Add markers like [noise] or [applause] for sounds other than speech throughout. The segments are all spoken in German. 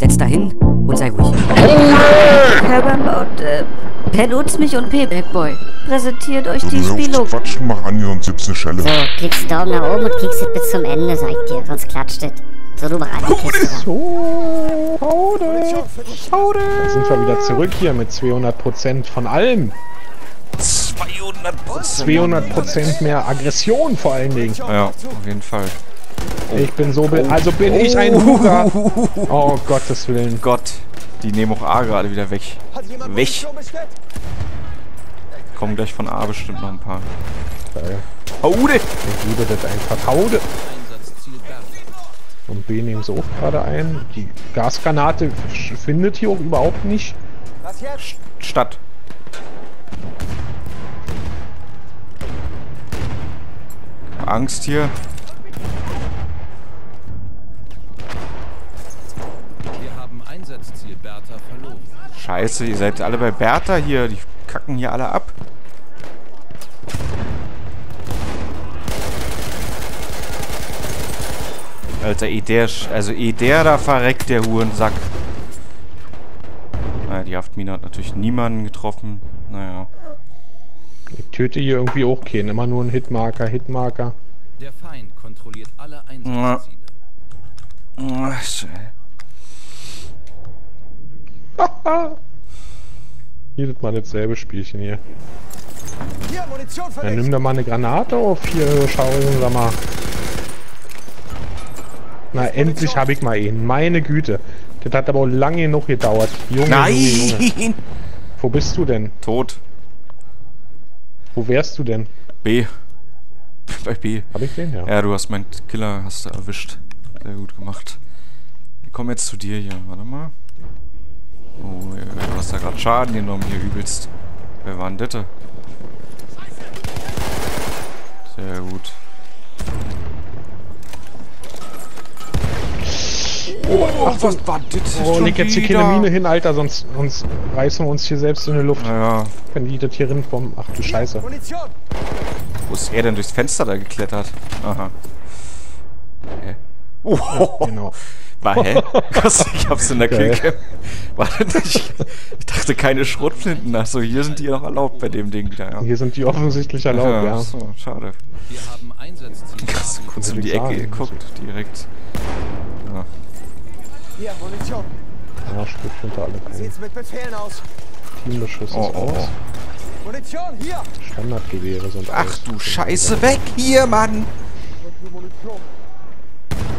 Setz da hin und sei ruhig. Bambaut, äh, benutzt mich und P. Boy. Präsentiert euch die Spielung. quatschen, mach an, sonst gibt's eine Schelle. So, klickst Daumen nach oben und klickst es bis zum Ende, sag ich dir, sonst klatscht es. So, du mach an die Kiste da. So, Haude, Haude. Da sind wir wieder zurück hier mit 200% von allem. 200 200% mehr Aggression vor allen Dingen. Ja, auf jeden Fall. Ich bin so, be also bin ich ein Huger. Oh, Gottes Willen. Gott, die nehmen auch A gerade wieder weg. Weg. Kommen gleich von A bestimmt noch ein paar. Geil. Haude! Ich liebe das einfach. Haude. Und B nehmen sie auch gerade ein. Die Gasgranate findet hier auch überhaupt nicht. Stadt. Angst hier. Wir haben Einsatzziel Bertha verloren. Scheiße, ihr seid alle bei Bertha hier. Die kacken hier alle ab. Alter, eh der, sch- also eh der da verreckt, der Hurensack. Naja, die Haftmine hat natürlich niemanden getroffen. Naja. Ich töte hier irgendwie auch keinen. Immer nur ein Hitmarker, Hitmarker. Der Feind kontrolliert alle Einsatzziele. [laughs] Jedes Mal dasselbe Spielchen hier. Dann nimm doch mal eine Granate auf hier, schau, sag mal. Na, endlich habe ich mal ihn. Meine Güte. Das hat aber auch lange genug gedauert. Junge, Junge, Junge. Nein! Wo bist du denn? Tot. Wo wärst du denn? B. [laughs] Bei B. Hab ich den? Ja. Ja, du hast meinen Killer hast du erwischt. Sehr gut gemacht. Wir kommen jetzt zu dir hier. Warte mal. Oh, ja, du hast da gerade Schaden genommen hier übelst. Wer war denn das? Sehr gut. Oh, was war das? Oh, leg jetzt hier keine Mine hin, Alter, sonst, sonst reißen wir uns hier selbst in die Luft. Naja, Wenn die das hier rinkommen. Ach du Scheiße. wo ist er denn durchs Fenster da geklettert? Aha. Hä? Oh, Genau. [laughs] War, hä? [laughs] Was? Ich hab's in der Geil. Killcam. Warte nicht. Ich dachte keine Schrotflinten. Achso, hier sind die noch erlaubt bei dem Ding wieder, ja. Hier sind die offensichtlich erlaubt, ja. so, schade. Wir haben Einsatzziel Hast du kurz in Würde die Ecke geguckt, direkt. Ja. Hier, Munition. Ja, hinter alle kein. Sieht's mit Befehlen aus? Teambeschuss ist Oh, oh, aus. oh. Munition, hier! Standardgewehre sind Ach aus. du Scheiße, weg hier, Mann!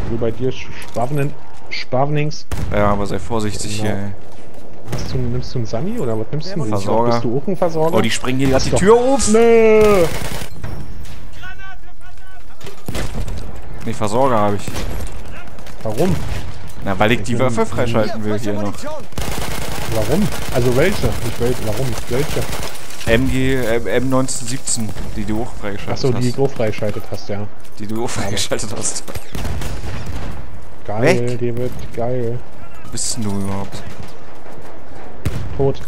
So bei dir Spavnen, Spavnings. Ja, aber sei vorsichtig Genau. hier. ey. Hast du, nimmst du einen Sani oder was nimmst du? Versorger. Bist du auch ein Versorger? Oh, die springen hier gerade die Tür auf! Nö. Nee, Versorger habe ich. Warum? Na, weil ich die Waffe freischalten will hier noch. Warum? Also welche? Nicht welche. Warum? Welche? MG, äh, M1917, die du auch freigeschaltet Achso, die hast. du freischaltet hast, ja. Die du auch freigeschaltet hast. Geil, Weg. dir wird geil. Wo bist denn du überhaupt? Tot.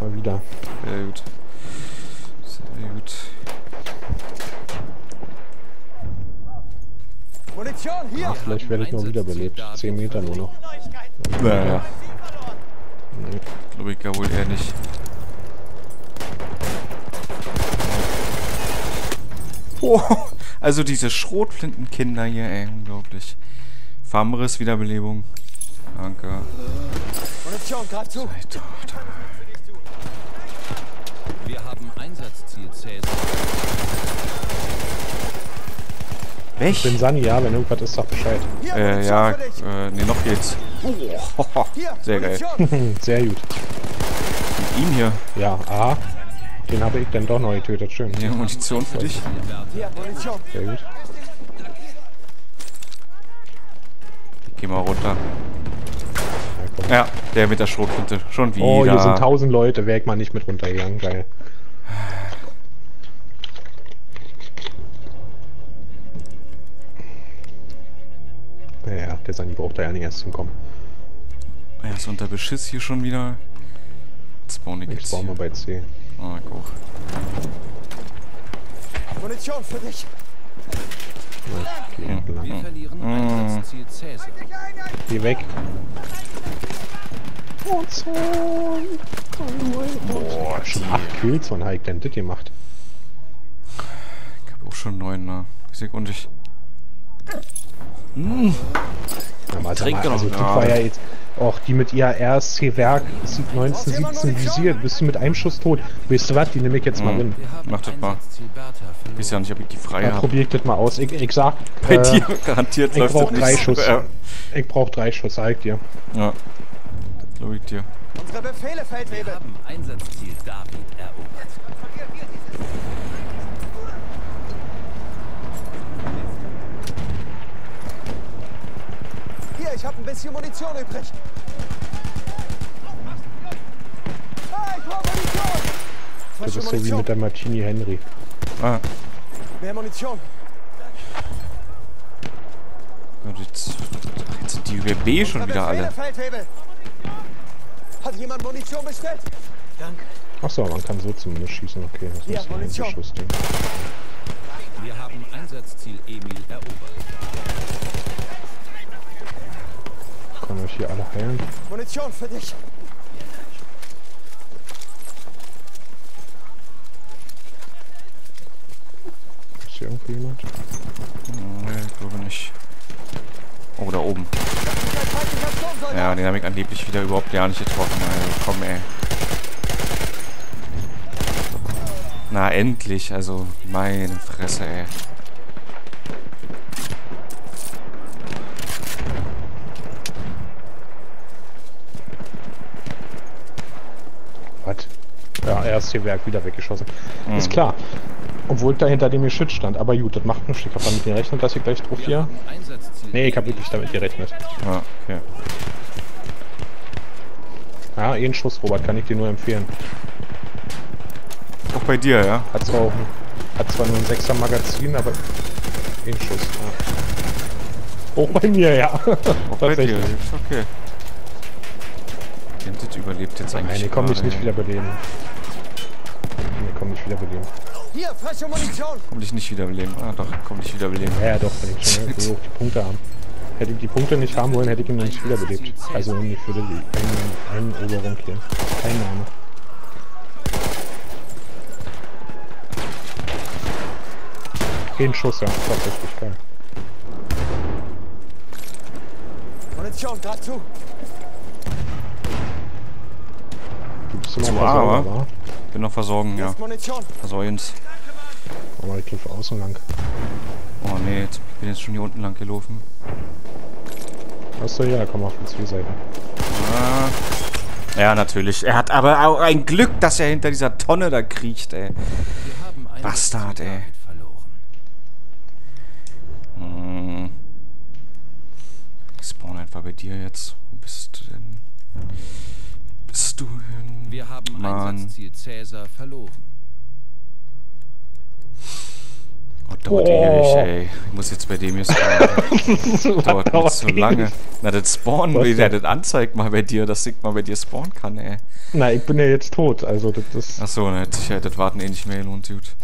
Mal wieder. Sehr gut. Sehr gut. Munition, hier! Vielleicht werde ich noch wiederbelebt. 10 Meter nur noch. Naja. Glaube ich ja wohl eher nicht. Oh, [laughs] also diese Schrotflintenkinder hier, ey, unglaublich. Famris Wiederbelebung. Danke. Wir haben Einsatzziel Cäsar. Ich bin? Sani, ja. Wenn irgendwas ist, sag Bescheid. Äh, ja, äh, nee, noch geht's. Oh, sehr geil. [laughs] Sehr gut. Mit ihm hier. Ja, aha. Den habe ich dann doch noch getötet. Schön. Hier Munition für dich. Sehr gut. Geh mal runter. Ja, der mit der Schrotflinte. Schon wieder. Oh, hier sind tausend Leute. Wäre ich mal nicht mit runtergegangen. Geil. Ja, der Sani braucht da ja nicht erst hinkommen. Er ist unter Beschiss hier schon wieder. Jetzt bauen die Ich jetzt baue mal hier. bei C. Oh, ich auch. Munition für dich! Wir verlieren Einsatzziel Cäsar. Geh weg. Boah, schon 8 Kills, hab ich denn das gemacht? Ich hab auch schon neun, ne? Sekunde. Ja, mal, sag Trink mal, doch also noch. das Ja. war ja jetzt auch die mit ihr RSC-Werk 1917 visiert. Bist du mit einem Schuss tot? Weißt du was? Die nehme ich jetzt mal Mhm. hin. Wir Mach das mal. Ich weiß ja nicht, ob ich die frei Ja, habe. probier ich das mal aus. Ich, ich sag, [laughs] Bei äh, dir garantiert ich läuft brauch das drei nicht. Schuss. Ja, Ich brauch drei Schuss, sag ich dir. ja. das glaube ich dir. Unsere Befehle, Wir Feldwebel. haben Einsatzziel David erobert. Ich habe ein bisschen Munition übrig. Munition. Das ist so wie mit der Martini Henry. Ah, Mehr Munition. Jetzt, jetzt sind die ÜB schon wieder alle. Hat jemand Munition bestellt? Danke. Achso, man kann so zumindest schießen. Okay, das Ja, ist ein. Schussding. Wir haben Einsatzziel Emil erobert. Können euch hier alle heilen? Munition für dich. Ist hier irgendwo jemand? Nee, ich glaube nicht. Oh, da oben. Ja, den habe ich angeblich wieder überhaupt gar nicht getroffen. Also, komm, ey. Na, endlich. Also, meine Fresse, ey. Was? Ja, RSC-Werk wieder weggeschossen. Mhm. Ist klar. Obwohl da hinter dem Geschütz stand. Aber gut, das macht nichts. Ich hab damit gerechnet, dass ich gleich drauf hier. Nee, ich habe wirklich damit gerechnet. Ja, okay. Ja, eh ein Schuss, Robert, kann ich dir nur empfehlen. Auch bei dir, ja? Hat zwar, auch, hat zwar nur ein 6er Magazin, aber eh ein Schuss. Ja. Auch bei mir, ja. Auch bei dir. [laughs] Okay. Das überlebt jetzt eigentlich. Nein, die kommen mich gerade, nicht wieder beleben. Die kommen nicht wieder beleben. Hier, frische Munition. Komm dich nicht wiederbeleben. Ah, doch, komm dich wiederbeleben. Ja, ja, doch, wenn ich schon hoch die Punkte haben. Hätte ich die Punkte nicht haben wollen, hätte ich ihn nicht wiederbelebt. Also nicht für die Ein Einoberung hier. Einnahme. Ein Schuss, ja, tatsächlich geil. Munition, gerade zu. Du bist immer Versorger, wa? Bin noch versorgen, ja. Versorgens. Aber ich laufe außen lang. Oh nee, jetzt ich bin jetzt schon hier unten lang gelaufen. Achso, ja, komm auf von zwei Seiten. Ah. Ja, natürlich. Er hat aber auch ein Glück, dass er hinter dieser Tonne da kriecht, ey. Bastard, ey. Hm. Ich spawn einfach bei dir jetzt. Wo bist du denn? Bist du hin? Wir haben Mann. Einsatzziel Cäsar verloren. Oh, dauert ewig, ey. Ich muss jetzt bei dem hier spawnen. [laughs] dauert nicht so lange. Na, das Spawn, wie der das anzeigt mal bei dir, dass ich mal bei dir spawnen kann, ey. Na, ich bin ja jetzt tot, also das ist. Achso, ne, sicher, das Warten eh nicht mehr lohnt, gut.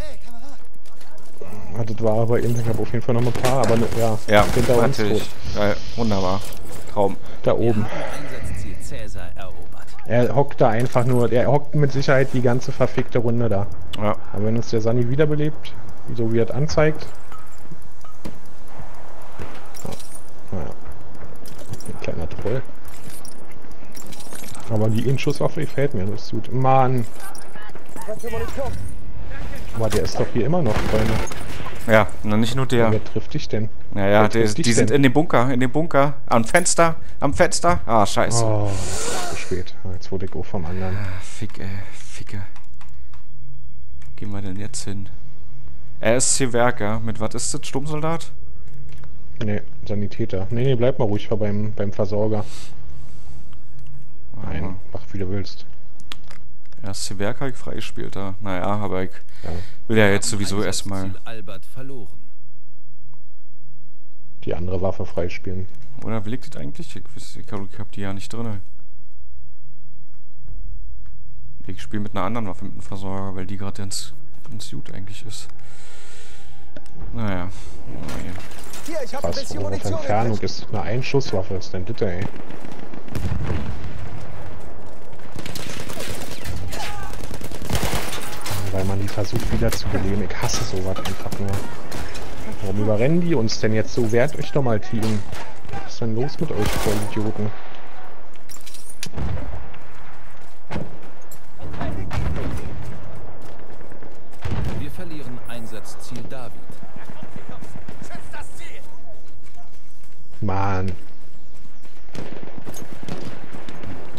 Ah, Das war aber eben, ich habe auf jeden Fall noch ein paar, aber ne, ja, Ja, natürlich. Ja, wunderbar. Traum. Da oben. erobert. Er hockt da einfach nur, er hockt mit Sicherheit die ganze verfickte Runde da. Ja. Aber wenn uns der Sani wiederbelebt, so wie er es anzeigt. Ja, naja. Ein kleiner Troll. Aber die Inschusswaffe gefällt mir, das ist gut. Mann, aber der ist doch hier immer noch, Freunde. Ja, na, nicht nur der. Wer trifft dich denn? Naja, die, die sind denn? in dem Bunker, in dem Bunker. Am Fenster, am Fenster. Ah, scheiße. Oh, zu spät. Jetzt wurde ich auch vom anderen. Ah, Fick, ey, Ficke. Gehen wir denn jetzt hin? RSC Werker. Mit was ist das? Sturmsoldat? Nee, Sanitäter. Nee, nee, bleib mal ruhig vor beim, beim Versorger. Nein, mach wie du willst. RSC Werker habe ich freigespielt da. Naja, aber ich Ja. will ja jetzt sowieso erstmal. Einsatzziel Albert verloren. Die andere Waffe freispielen. Oder will ich das eigentlich? Ich, weiß- ich, glaub, ich hab die ja nicht drin. Ich spiele mit einer anderen Waffe, mit einem Versorger, weil die gerade ganz, ganz gut eigentlich ist. Naja. Hier, ich habe ein Was bisschen für Munition Entfernung ist eine Einschusswaffe, ist denn bitte, ey. Versucht wieder zu beleben. Ich hasse sowas einfach nur. Warum überrennen die uns denn jetzt so? Wehrt euch doch mal, Team. Was ist denn los mit euch, Vollidioten? Wir verlieren Einsatzziel David. Mann.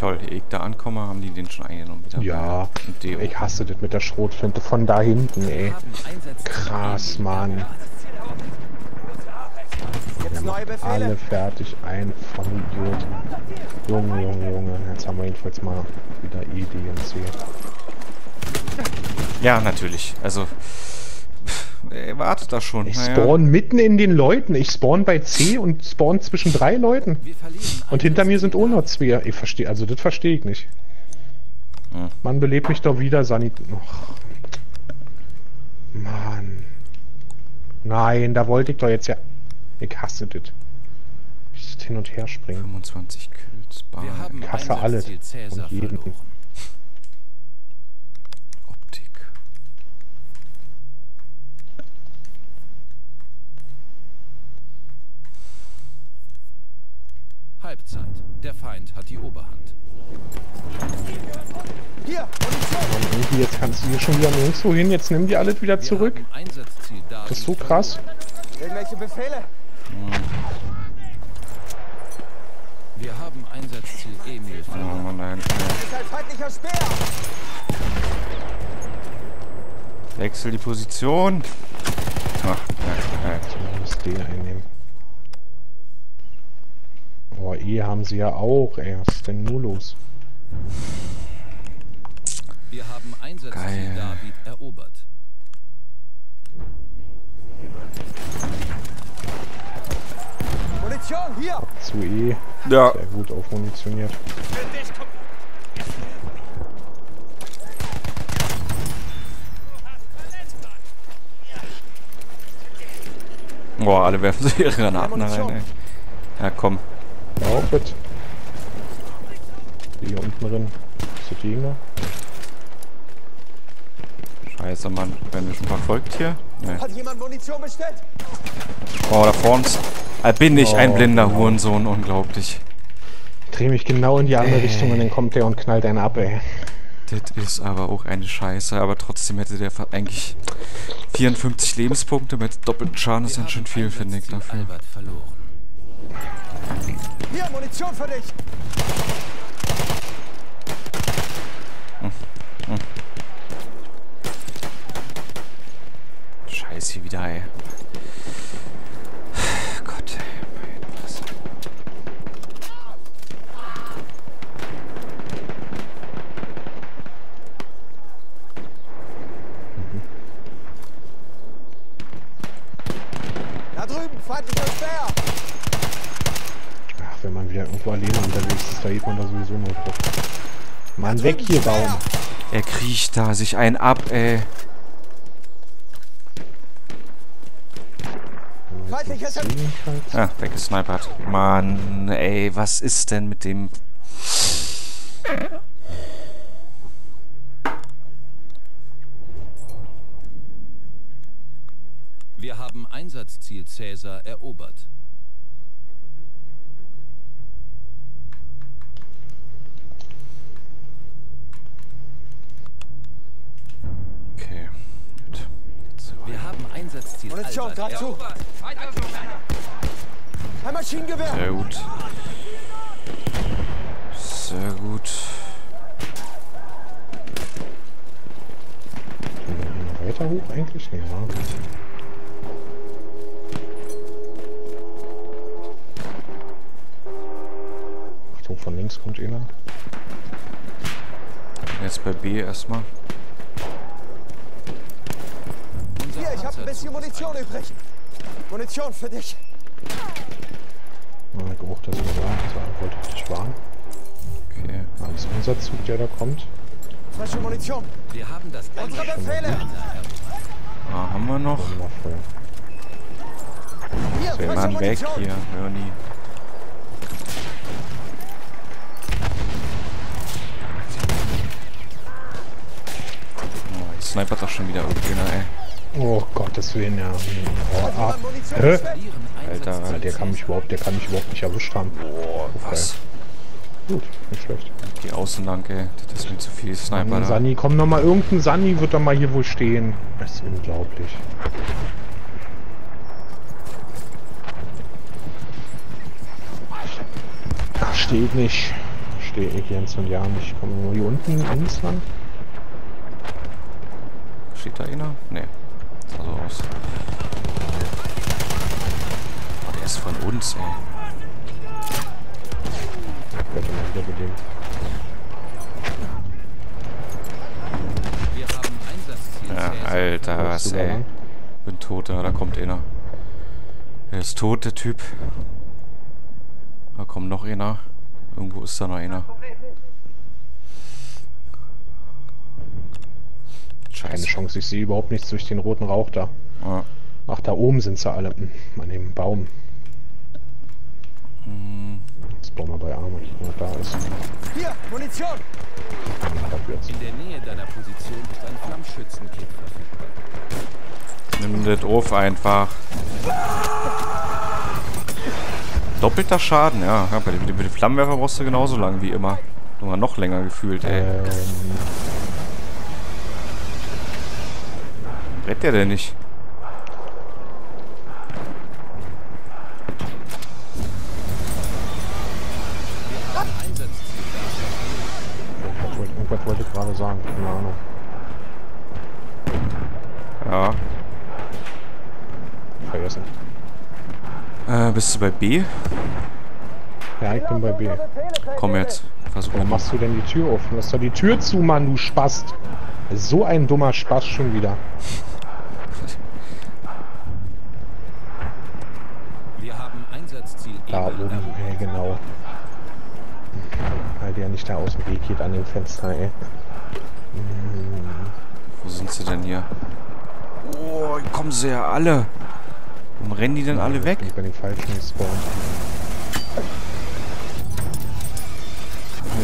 Toll, ehe ich da ankomme, haben die den schon eingenommen. Wieder. Ja, ich hasse das mit der Schrotflinte von da hinten, ey. Krass, Mann. Alle fertig, ein Vollidiot. Junge, Junge, Junge. Jetzt haben wir jedenfalls mal wieder E, D und C. Ja, natürlich. Also, er wartet da schon. Ich Naja. spawn mitten in den Leuten. Ich spawn bei C und spawn zwischen drei Leuten. Und hinter mir sind noch zwei. Ich verstehe, also das verstehe ich nicht. Hm. Man belebt mich doch wieder, Sanit. Och. Mann. Nein, da wollte ich doch jetzt ja. Ich hasse das. Dieses Hin und Her springen. 25 Kills, Bar, Wir haben Ich hasse alles und jeden. verloren. Halbzeit. Der Feind hat die Oberhand. Hier, irgendwie jetzt kannst du hier schon wieder nirgendwo hin. Jetzt nimm die alles wieder Wir zurück. Das ist so krass. Irgendwelche Befehle? Wir haben Einsatzziel Emil Oh verloren. Mann, da hinten. ja. Das ist ein feindlicher Speer! Wechsel die Position. Ach, ja, ja. Ich muss D einnehmen. Oh, E haben sie ja auch, ey. Was ist denn nur los? Wir haben Einsatzziel Geil. David erobert. Munition, hier! Zu E. Ja. Sehr gut aufmunitioniert. Boah, alle werfen sich ihre Granaten rein, ey. Ja, komm. Laufet. Die hier unten drin. Ist das die Gegner? Scheiße, Mann. Werden wir schon verfolgt hier? Nee. Hat jemand Munition bestellt? Oh, da vorne ist- Ah, bin ich ein Oh, blinder genau. Hurensohn. Unglaublich. Dreh mich genau in die andere Richtung und dann kommt der und knallt einen ab, ey. Das ist aber auch eine Scheiße. Aber trotzdem hätte der eigentlich 54 Lebenspunkte mit doppelten Schaden. ist dann schon haben viel, finde ich, dafür. Albert verloren. Hier, Munition für dich! Scheiße, hier wieder, ey. Gott, ey. Da drüben, feindlicher Speer! Wenn man wieder irgendwo alleine unterwegs ist, da geht man da sowieso nur drauf. Mann, weg hier, Baum. Er kriecht da sich einen ab, ey. Ah, weggesnipert. Mann, ey, was ist denn mit dem... Wir haben Einsatzziel Cäsar erobert. Okay, gut. Jetzt Wir haben Einsatzziel Munition, Albert grad zu! erobert. Ein Maschinengewehr! Sehr gut. Sehr gut. Weiter hoch eigentlich? Nee, wa? Achtung, von links kommt einer. Jetzt bei B erstmal. Unser Hier, ich habe ein bisschen Munition übrig. Munition für dich. Ah, Geruch, dass wir waren. Das wollte ich nicht warnen. Okay. Das ist unser Zug, der da kommt. Frische Munition. Wir haben das Unsere Befehle. Ah, haben wir noch? Wundervoll. Hier, Wir frische waren weg hier, Ernie. Nice. snipert doch schon wieder irgendeiner, ey. Oh Gottes Willen, ja. Oh, ah. Hä? Alter, der kann mich überhaupt, der kann mich überhaupt nicht erwischt haben. Boah, was? Gut, nicht schlecht. Geh außen lang, ey. Das ist mir zu viel Sniper da. Sani, komm noch mal, irgendein Sani wird doch mal hier wohl stehen. Das ist unglaublich. Ach, steht nicht. Steht nicht Jens und ja nicht. Wir nur hier unten ins Land? Steht da einer? Nee. So aus. Oh, der ist von uns, ey. Warte mal wieder mit dem. Wir haben Einsatzziel Ja. Alter, was, ey. Bin tot, da, da kommt einer. Der ist tot, der Typ. Da kommt noch einer. Irgendwo ist da noch einer. Keine. Chance, ich sehe überhaupt nichts durch den roten Rauch da. Ja. Ach, da oben sind sie alle. Hm, An dem Baum. Jetzt bauen wir bei Arme. Ja, da ist. Hier, Munition! In der Nähe deiner Position ist ein Flammschützenkit verfügbar. Nimm das auf einfach. Doppelter Schaden, ja. ja bei dem, mit dem Flammenwerfer brauchst du genauso lang wie immer. Nur noch länger gefühlt, ey. Ähm, Brennt der denn nicht? Irgendwas wollte, ich gerade sagen. Keine Ahnung. Ja. Vergessen. Äh, bist du bei B? Ja, ich bin bei B. Komm jetzt. Versuch Warum mal. machst du denn die Tür auf? Lass doch die Tür zu, Mann, du Spast. So ein dummer Spaß schon wieder. Wir haben Einsatzziel Da oben, ey, genau. Weil der nicht da aus dem Weg geht an dem Fenster, ey. Wo sind sie denn hier? Oh, hier kommen sie ja alle. Warum rennen die denn alle weg? Bin ich bei den falschen Spawn.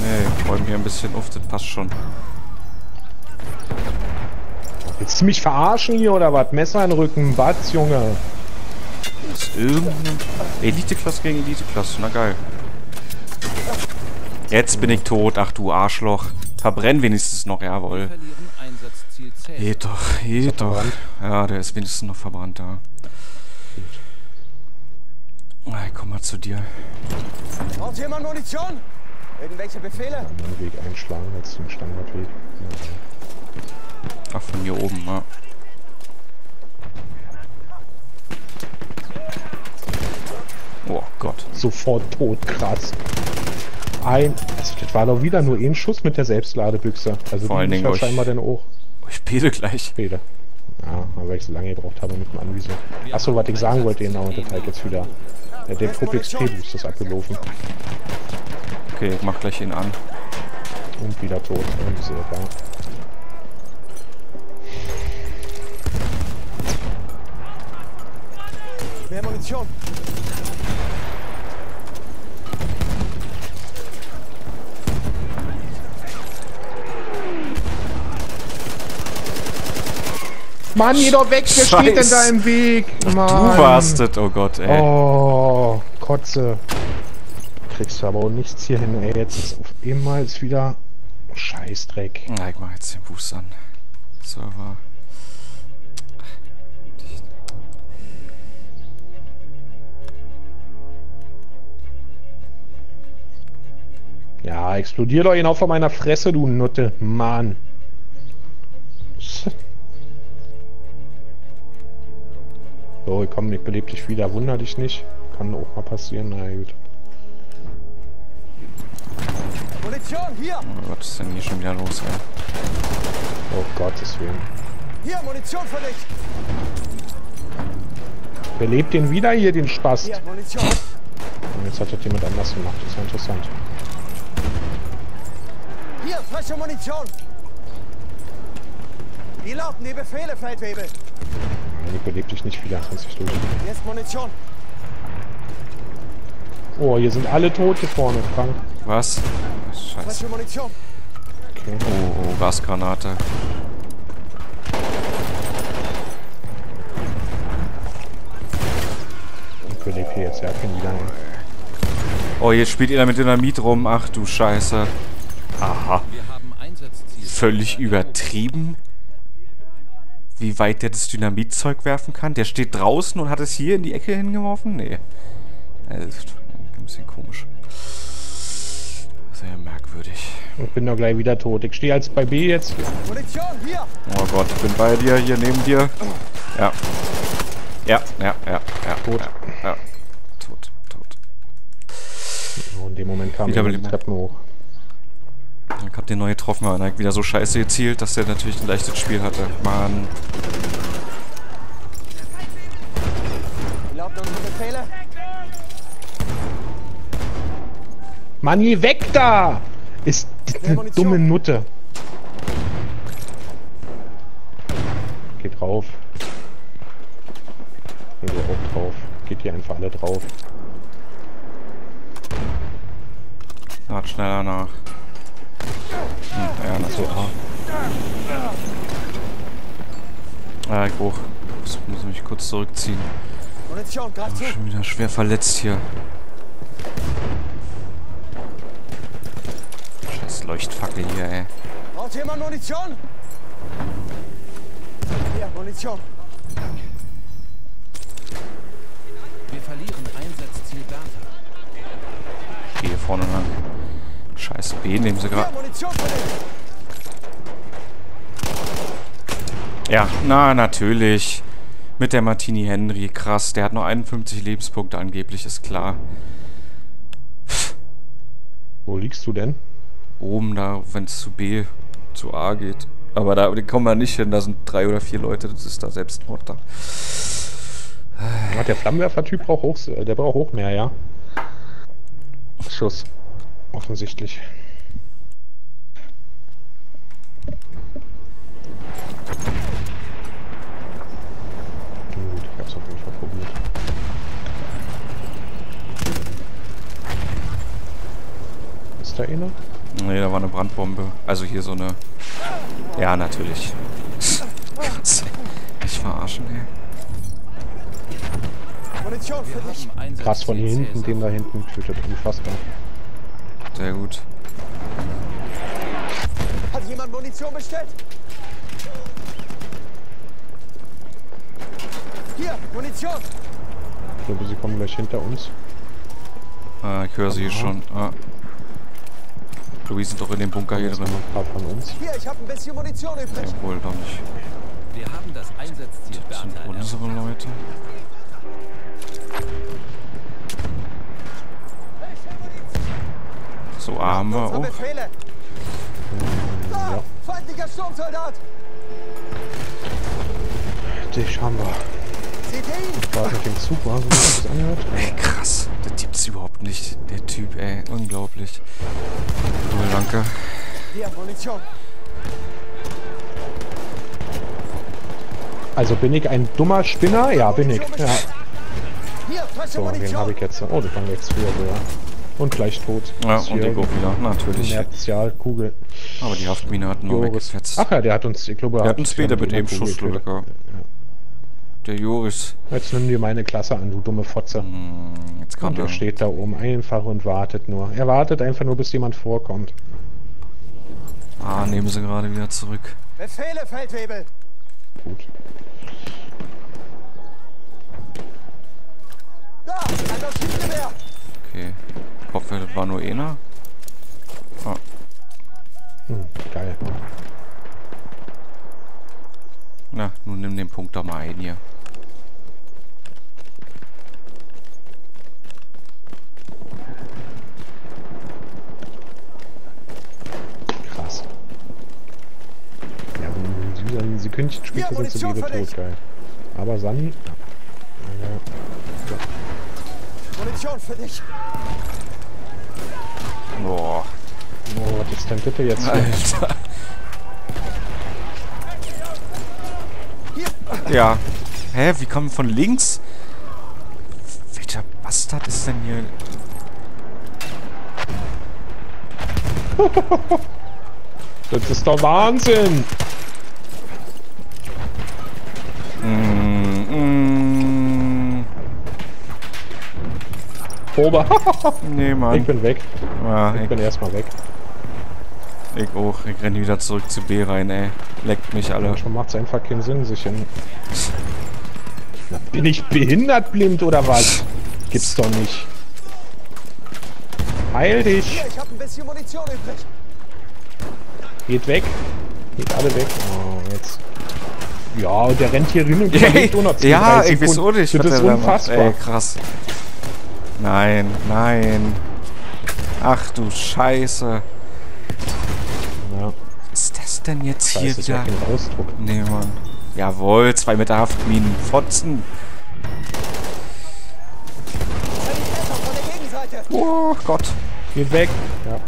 Nee, ich räume hier ein bisschen auf, das passt schon. Willst du mich verarschen hier oder was? Messer in den Rücken, Batz, Junge. Ist irgendeine... Elite-Klasse gegen Elite-Klasse, na geil. Jetzt bin ich tot, ach du Arschloch. Verbrenn wenigstens noch, jawohl. Geht doch, geht doch. Ja, der ist wenigstens noch verbrannt da. Na, ich komm mal zu dir. Braucht jemand Munition? Irgendwelche Befehle? Einen Weg einschlagen als den Standardweg. Ach, von hier oben, ja. Oh Gott. Sofort tot, krass. Ein, also das war doch wieder nur ein Schuss mit der Selbstladebüchse. Also Vor allen Dingen euch- scheinbar dann auch. Ich bete gleich. Rede. Ja, weil ich so lange gebraucht habe mit dem Anvisor. Achso, was ich sagen wollte, genau, das halt jetzt wieder. Ja, der Trupp XP Boost ist abgelaufen. Okay, ich mach gleich ihn an. Und wieder tot. Und sehr ja. Mehr Munition! Mann, geh doch weg, wer steht denn da im Weg? Mann. Du warst es, oh Gott, ey. Oh, Kotze. Kriegst du aber auch nichts hier hin, ey. Jetzt ist auf einmal ist wieder Scheißdreck. Na, ich mach jetzt den Boost an. Server. Ja, explodier doch genau vor meiner Fresse, du Nutte. Mann. So, komm, ich beleb dich wieder. Wunder dich nicht. Kann auch mal passieren. Na gut. Munition, hier! Oh Gott, was ist denn hier schon wieder los, ey? Oh Gottes Willen. Hier, Munition für dich! Belebt den wieder hier, den. Hier, Munition! Und jetzt hat das jemand anders gemacht. Das ist ja interessant. Hier, frische Munition! Wie lauten die Befehle, Feldwebel? Damit überlebt dich nicht 84 durch. Jetzt Munition. Oh, hier sind alle tot hier vorne, Frank. Was? Scheiße. Okay. Oh, oh, Gasgranate. Ich Überlebt hier jetzt ja kein Niedergang. Oh, jetzt spielt ihr da mit Dynamit rum. Ach du Scheiße. Aha. Völlig übertrieben. Wie weit der das Dynamitzeug werfen kann. Der steht draußen und hat es hier in die Ecke hingeworfen? Nee. Das ist ein bisschen komisch. Sehr merkwürdig. Ich bin doch gleich wieder tot. Ich stehe als bei B jetzt. Oh Gott, ich bin bei dir, hier neben dir. Ja. Ja, ja, ja, ja. Tot. Ja, ja. Tot, tot. Oh, in dem Moment kam er die. Treppen hoch. Ich hab den neu getroffen, aber dann wieder so scheiße gezielt, dass der natürlich ein leichtes Spiel hatte. Mann. Befehle? Mann, geh weg da! Ist eine dumme Nutte. Geht drauf. Gehen wir auch drauf. Geht hier einfach alle drauf. Lad schneller nach. Hm, ja, na so. Ah, ich hoch. Ich muss mich kurz zurückziehen. Greif zu! Schon wieder schwer verletzt hier. Scheiß Leuchtfackel hier, ey. Braucht jemand Munition? Hier, Munition. Wir verlieren Einsatzziel Bertha. Ich gehe vorne lang. Scheiß B, nehmen sie Hier, gerade. Munition für dich! Ja, na, natürlich. Mit der Martini Henry. Krass, der hat nur 51 Lebenspunkte angeblich, ist klar. Wo liegst du denn? Oben da, wenn es zu B, zu A geht. Aber da die kommen wir nicht hin, da sind drei oder vier Leute, das ist da Selbstmord da. Der Flammenwerfer-Typ braucht hoch, der braucht hoch mehr, ja. Schuss. Offensichtlich. Da einer? Nee, da war eine Brandbombe. Also hier so eine... Ja, natürlich. Nicht verarschen, ey. Krass von hier hinten, den da hinten tötet. Unfassbar. Sehr gut. Hat jemand Munition bestellt? Hier, Munition! Ich glaube, sie kommen gleich hinter uns. Ah, ich höre sie hier schon. Ah. Louis sind doch in dem Bunker hier drin. noch ein paar von uns. Hier, ich habe ein bisschen Munition übrig. Obwohl, doch nicht. Wir haben das Einsatzziel Das sind unsere. Leute. So, A haben wir auch. Befehle! Da! Feindlicher Sturmsoldat! Dich haben wir. Seht ihr ihn? War mit dem Zug, war so wie das anhört. Ey, krass. Das gibt's überhaupt nicht. Der Typ, ey. Unglaublich. Munition! Also bin ich ein dummer Spinner? Ja, bin ich. Ja. So, wen habe ich jetzt? Oh, das waren jetzt früher sogar. Und gleich tot. Ja, Ist und ich auch wieder. Natürlich. Inertialkugel. Aber die Haftmine hat nur weggefetzt. Ach ja, der hat uns, ich glaube, Der er hat uns später mit dem Schuss, Kugel Leute. Der Joris. Jetzt nimm dir meine Klasse an, du dumme Fotze. Hm, jetzt kann Und er er. steht da oben einfach und wartet nur. Er wartet einfach nur, bis jemand vorkommt. Ah, nehmen sie gerade wieder zurück. Befehle, Feldwebel! Gut. Da! Ein Maschinengewehr! Okay. Ich hoffe, das war nur einer. Ah, Hm, geil. na, nun nimm den Punkt doch mal ein hier. Krass. Ja, wenn sie, sie Kündchen spielt, Hier, sind dich. tot, geil. Aber Sani? Ja. Munition für dich! Boah. Oh, was ist denn bitte jetzt? Alter. Ja. Hä, wie kommen wir von links? Welcher Bastard ist denn hier? Das ist doch Wahnsinn! Probe. [laughs] Nee, ich Mann. bin weg. Ja, Ich ich, bin erstmal weg. ich auch. Ich renne wieder zurück zu B rein, ey. Leckt mich alle. Manchmal macht es einfach keinen Sinn, sich in... [laughs] Na, bin ich behindert blind oder was? Gibt's doch nicht. Heil dich! Hier, ich habe ein bisschen Munition übrig. Geht weg. Geht alle weg. Oh, jetzt. Ja, und der rennt hier rein und [laughs] noch zwei, ja, ich weiß auch nicht, Das ist unfassbar. Ey, krass. Nein, nein. Ach du Scheiße. Ja, Was ist das denn jetzt da hier ja wieder? kein Ausdruck. Nee, Mann. Jawohl, zwei Meter Haftminen. Fotzen. Oh Gott. Geht weg. Ja.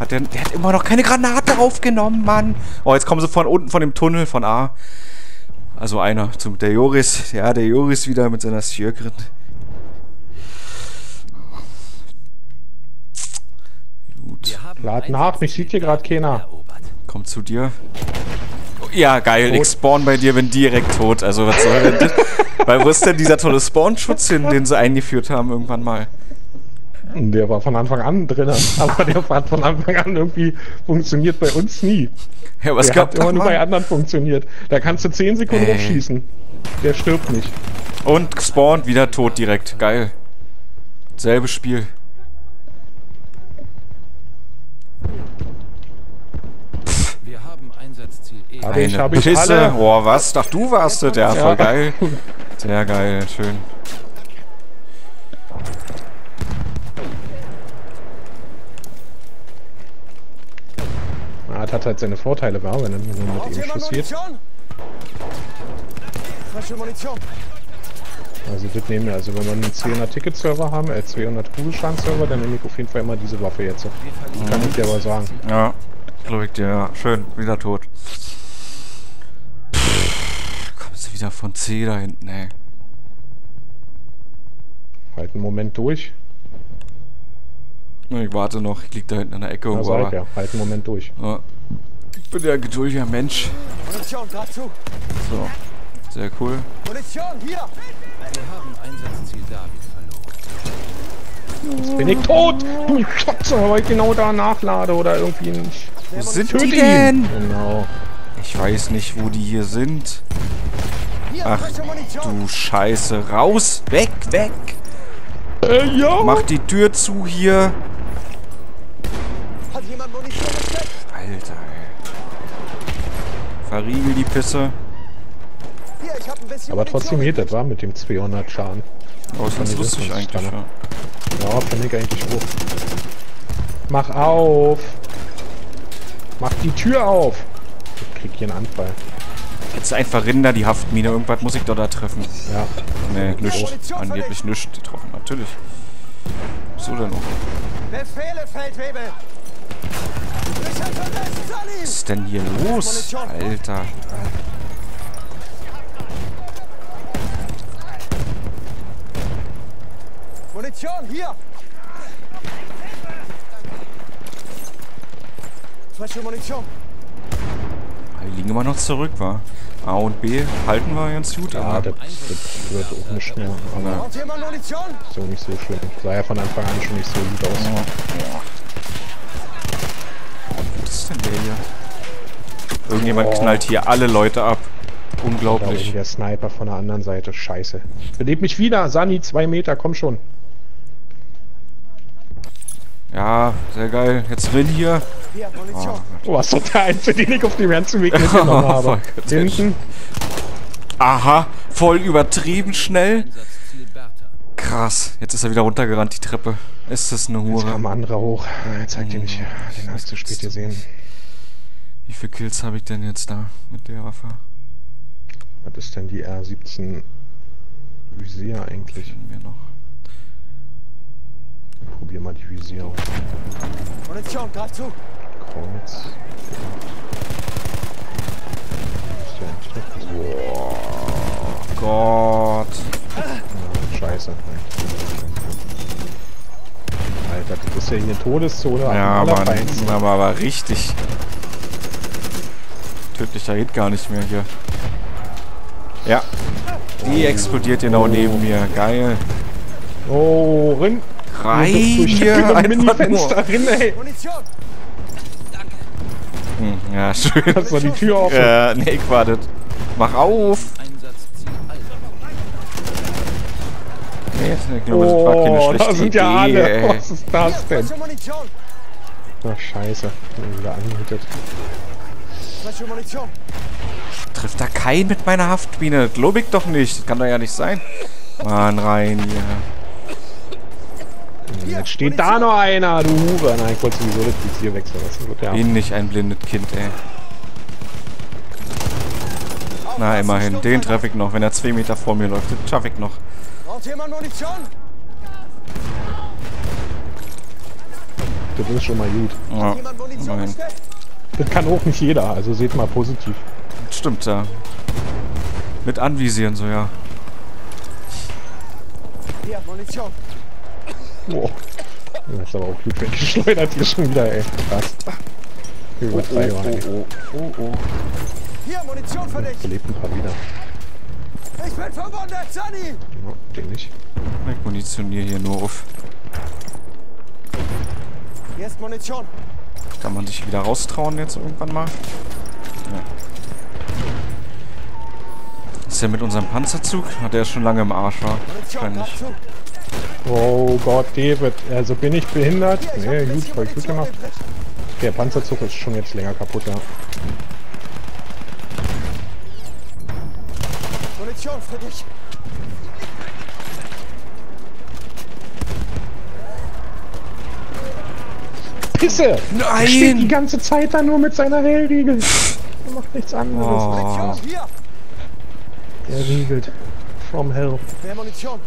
Hat der, der hat immer noch keine Granate aufgenommen, Mann. Oh, jetzt kommen sie von unten von dem Tunnel von A. Also einer. Zum, der Joris. Ja, der Joris wieder mit seiner Sjörgrin. Gut. Lad nach, mich sieht hier gerade keiner. Kommt zu dir. Oh, Ja, geil. Tot. Ich spawn bei dir, bin direkt tot. Also, was soll denn das? [laughs] Weil, wo ist denn dieser tolle Spawn-Schutz hin, den sie eingeführt haben irgendwann mal? Der war von Anfang an drin, [laughs] aber der hat von Anfang an irgendwie funktioniert bei uns nie. Ja, was der gab hat immer nur bei anderen funktioniert. Da kannst du 10 Sekunden Ey. rumschießen. Der stirbt nicht. Und spawnt wieder tot direkt. Geil. Selbes Spiel. Hab ich, Eine hab ich Pisse. alle. Boah, was? Ach, du warst das? Ja, voll Ja. geil. Sehr geil, schön. Das hat halt seine Vorteile, war, wenn er nur mit ihm schussiert. Also das nehmen wir. Also wenn wir einen 200 Ticket-Server haben, äh 200 Kugelschan-Server, dann nehme ich auf jeden Fall immer diese Waffe jetzt. Kann ich dir aber sagen. Ja, glaube ich dir, ja. Schön, wieder tot. Wieder von C da hinten, ey. Halt einen Moment durch. Ich warte noch, ich lieg da hinten in der Ecke ich aber- ja. Halt einen Moment durch. Ja. Ich bin ja ein geduldiger Mensch. Munition, grad zu. So, sehr cool. Munition, hier. Wir haben Einsatzziel David verloren. Bin ich tot? Du Schotze, weil ich genau da nachlade oder irgendwie nicht. Wo sind die denn? Genau. Ich weiß nicht, wo die hier sind. Ach. Du Scheiße. Raus! Weg, weg! Äh! Mach die Tür zu hier. Alter, ey. Verriegel die Pisse. Aber trotzdem geht das, war mit dem 200 Schaden. Oh, ist ganz lustig eigentlich, ja. Ja, finde ich eigentlich auch. Mach auf! Mach die Tür auf! Ich krieg hier einen Anfall. Jetzt einfach Rinder, die Haftmine. Irgendwas muss ich doch da treffen. Ja. Nee, nischt. Angeblich nischt getroffen. Natürlich. So denn noch. Befehle, Feldwebel. Was ist denn hier los? Alter. Munition, hier. Frische Munition. Die liegen immer noch zurück, wa? A und B halten wir ganz gut, Ja, aber das, das wird auch nicht mehr. Aber so nicht so schlimm. Sah ja von Anfang an schon nicht so gut aus. was ist denn der hier? Irgendjemand Oh. knallt hier alle Leute ab. Unglaublich. der Sniper von der anderen Seite. Scheiße. Beleb mich wieder. Sani, zwei Meter, komm schon. Ja, sehr geil. Jetzt Rin hier. Du warst doch der Einzige, den ich auf dem ganzen Weg mitgenommen [laughs] habe. Voll gut. Hinten. Aha, voll übertrieben schnell. Krass, jetzt ist er wieder runtergerannt, die Treppe. Ist das eine Jetzt kam Hure? ein anderer hoch. Ah, Zeig dir nicht. Den hast du spät gesehen. Wie viele Kills habe ich denn jetzt da mit der Waffe? Was ist denn die R17 Visier eigentlich? Finden wir noch. Probier mal die Visier aus. Munition, zu. Kreuz. Was. Gott. Ah, Scheiße. Alter, das ist ja hier Todeszone. Ja, Mann. Aber, aber richtig. Tödlicher geht gar nicht mehr hier. Ja. Die explodiert genau neben mir. Geil. Oh, Rin. Rein hier. [laughs] ein Einfach Mini-Fenster nur. drin, ey. Munition! Hm, Ja, schön. Lass mal die Tür offen. Ja, nee, wartet. Mach auf. Nee, ich glaube, das war keine Oh, sind ja Idee, alle. ey. Was ist das denn? Ach, scheiße. Bin wieder angehütet. Trifft da keinen mit meiner Haftmine. Glaub ich doch nicht. Das kann doch ja nicht sein. Mann, rein hier. Jetzt steht da noch einer, du Hure. Nein, ich wollte sowieso das Visier wechseln lassen. Gut, ja. Bin nicht ein blindes Kind, ey. Na, immerhin. Den treffe ich noch. Wenn er zwei Meter vor mir läuft, den schaffe ich noch. Braucht jemand Munition? Das ist schon mal gut. Ja, immerhin. Das kann auch nicht jeder, also seht mal positiv. Stimmt, ja. Mit anvisieren, so, ja. Hier, Munition! Boah. Das ist aber auch gut weggeschleudert hier schon wieder, ey. Krass. Übertreibung, ey. oh, oh, oh. Hier, Munition für dich! Belebt ein paar wieder. Ich bin verwundet, Sunny! Ja, den nicht. Ich munitioniere hier nur auf. Hier ist Munition! Kann man sich wieder raustrauen jetzt irgendwann mal? Ja. Ist der mit unserem Panzerzug? Hat der schon lange im Arsch war? Munition, Wahrscheinlich. Oh Gott, David. Also bin ich behindert? Nee, gut, voll gut gemacht. Der Panzerzug ist schon jetzt länger kaputt, ja. Munition für dich! Pisse! Nein! Er steht die ganze Zeit da nur mit seiner Hellriegel. Er macht nichts anderes. Oh. Munition, hier! Er riegelt. From hell. Mehr Munition!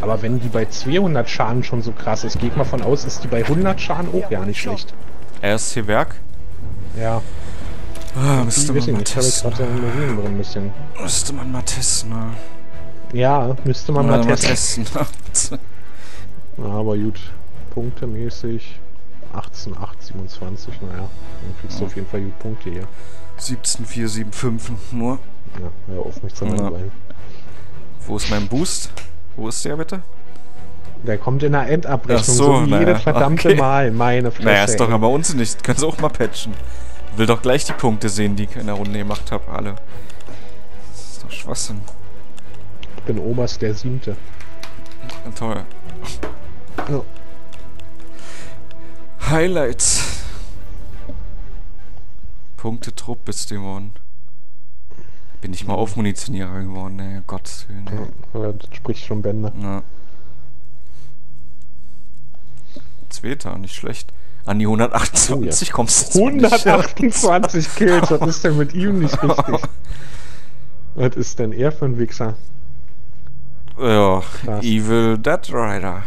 Aber wenn die bei 200 Schaden schon so krass ist, geht mal von aus, ist die bei 100 Schaden auch ja nicht schlecht. RSC Werk? Ja, Ah, müsste man mal testen. drin ein bisschen. Müsste man mal testen, ne? Ja, müsste man Mal, mal testen. testen. [laughs] Ja, aber gut. Punktemäßig 18, 8, 27, naja. Dann kriegst du auf jeden Fall gut Punkte hier. 17475 nur. Ja, hör auf mich zu Ja. langweilen. Wo ist mein Boost? Wo ist der bitte? Der kommt in der Endabrechnung, Ach so, so, wie jedes verdammte okay. Mal. Meine Fresse. Naja, ist doch aber uns nicht. Können sie auch mal patchen. Will doch gleich die Punkte sehen, die ich in der Runde gemacht habe, alle. Das ist doch Schwachsinn. Ich bin Oberst der Siebte. Ja, toll. Ja. Highlights. Punkte Trupp du geworden. Bin ich mal Aufmunitionierer geworden, ey. Gottes Willen, ey. Ja, das spricht schon Bände. Ja. Zweiter, nicht schlecht. An die 128 kommst du jetzt mal nicht. 128 Kills, was ist denn mit ihm nicht [laughs] richtig? Was ist denn er für ein Wichser? Ja, Krass. Evil Dead Rider.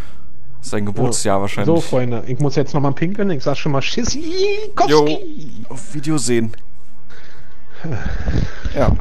Sein Geburtsjahr wahrscheinlich. So, Freunde, ich muss jetzt nochmal pinkeln. Ich sag schon mal Schissi, Jo, auf Video sehen. Ja.